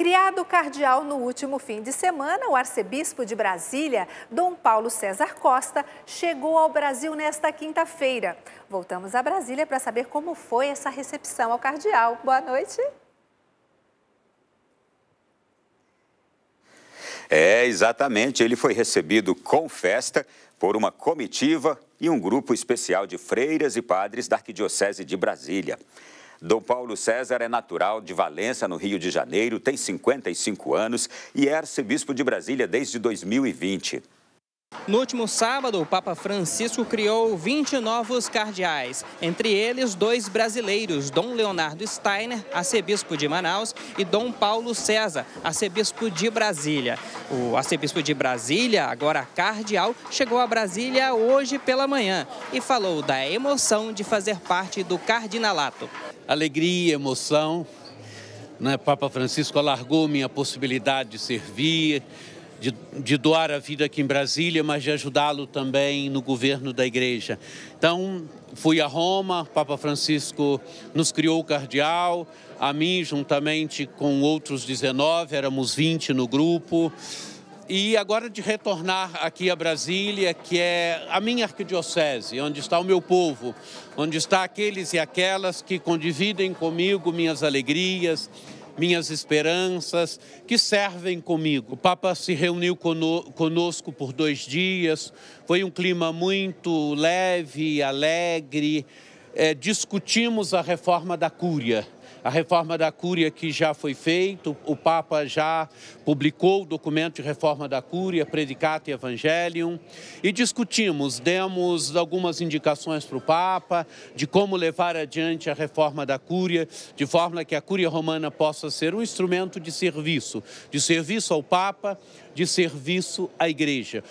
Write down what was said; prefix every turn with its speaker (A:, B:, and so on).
A: Criado cardeal no último fim de semana, o arcebispo de Brasília, Dom Paulo César Costa, chegou ao Brasil nesta quinta-feira. Voltamos a Brasília para saber como foi essa recepção ao cardeal. Boa noite.
B: É, exatamente. Ele foi recebido com festa por uma comitiva e um grupo especial de freiras e padres da Arquidiocese de Brasília. Dom Paulo César é natural de Valença, no Rio de Janeiro, tem 55 anos e é arcebispo de Brasília desde 2020.
C: No último sábado, o Papa Francisco criou 20 novos cardeais, entre eles dois brasileiros, Dom Leonardo Steiner, arcebispo de Manaus, e Dom Paulo César, arcebispo de Brasília. O arcebispo de Brasília, agora cardeal, chegou a Brasília hoje pela manhã e falou da emoção de fazer parte do cardinalato.
D: Alegria, emoção. Né? Papa Francisco alargou minha possibilidade de servir, de, de doar a vida aqui em Brasília, mas de ajudá-lo também no governo da igreja. Então, fui a Roma, Papa Francisco nos criou cardeal, a mim, juntamente com outros 19, éramos 20 no grupo. E agora de retornar aqui a Brasília, que é a minha arquidiocese, onde está o meu povo, onde está aqueles e aquelas que condividem comigo minhas alegrias, minhas esperanças, que servem comigo. O Papa se reuniu conosco por dois dias, foi um clima muito leve, alegre. É, discutimos a reforma da Cúria a reforma da Cúria que já foi feita, o Papa já publicou o documento de reforma da Cúria, Predicato e Evangelium, e discutimos, demos algumas indicações para o Papa de como levar adiante a reforma da Cúria, de forma que a Cúria Romana possa ser um instrumento de serviço, de serviço ao Papa, de serviço à Igreja.